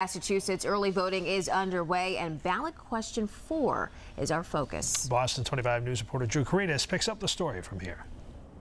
Massachusetts early voting is underway and ballot question four is our focus. Boston 25 News reporter Drew Karedes picks up the story from here.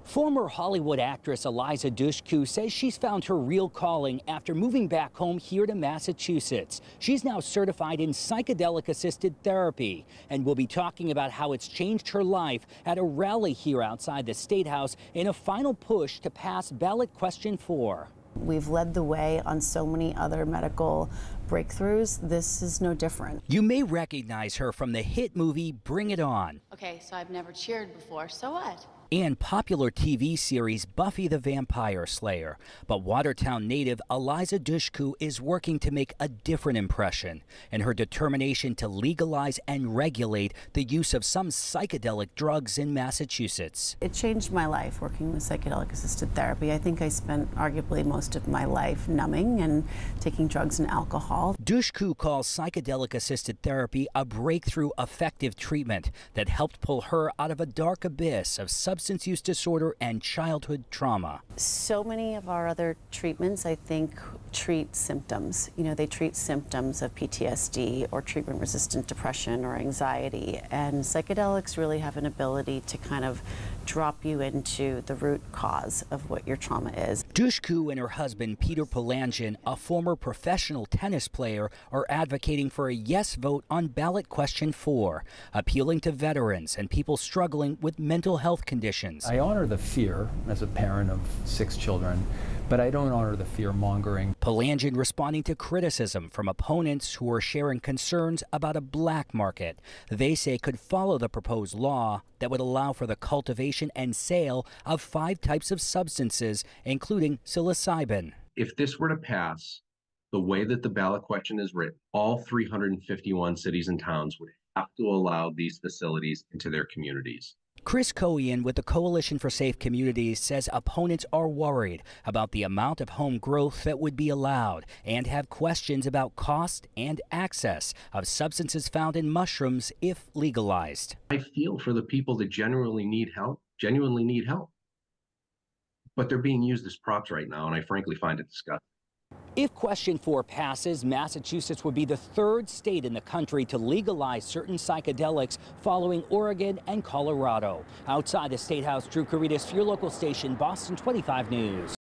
Former Hollywood actress Eliza Dushku says she's found her real calling after moving back home here to Massachusetts. She's now certified in psychedelic assisted therapy and will be talking about how it's changed her life at a rally here outside the State House in a final push to pass ballot question four. We've led the way on so many other medical breakthroughs. This is no different. You may recognize her from the hit movie Bring It On. Okay, so I've never cheered before, so what? And popular TV series Buffy the Vampire Slayer. But Watertown native Eliza Dushku is working to make a different impression in her determination to legalize and regulate the use of some psychedelic drugs in Massachusetts. It changed my life working with psychedelic assisted therapy. I think I spent arguably most of my life numbing and taking drugs and alcohol. Dushku calls psychedelic assisted therapy a breakthrough effective treatment that helped pull her out of a dark abyss of substance substance use disorder and childhood trauma. So many of our other treatments, I think, treat symptoms. You know, they treat symptoms of PTSD or treatment resistant depression or anxiety. And psychedelics really have an ability to kind of drop you into the root cause of what your trauma is. Dushku and her husband, Peter Palandjian, a former professional tennis player, are advocating for a yes vote on ballot question four, appealing to veterans and people struggling with mental health conditions. I honor the fear as a parent of six children but I don't honor the fear mongering. Palandjian responding to criticism from opponents who are sharing concerns about a black market they say could follow the proposed law that would allow for the cultivation and sale of five types of substances, including psilocybin. If this were to pass, the way that the ballot question is written, all 351 cities and towns would have to allow these facilities into their communities. Chris Cohen with the Coalition for Safe Communities says opponents are worried about the amount of home growth that would be allowed and have questions about cost and access of substances found in mushrooms if legalized. I feel for the people that genuinely need help, genuinely need help. But they're being used as props right now, and I frankly find it disgusting. If question four passes, Massachusetts would be the third state in the country to legalize certain psychedelics following Oregon and Colorado. Outside the State House, Drew Karedes for your local station, Boston 25 News.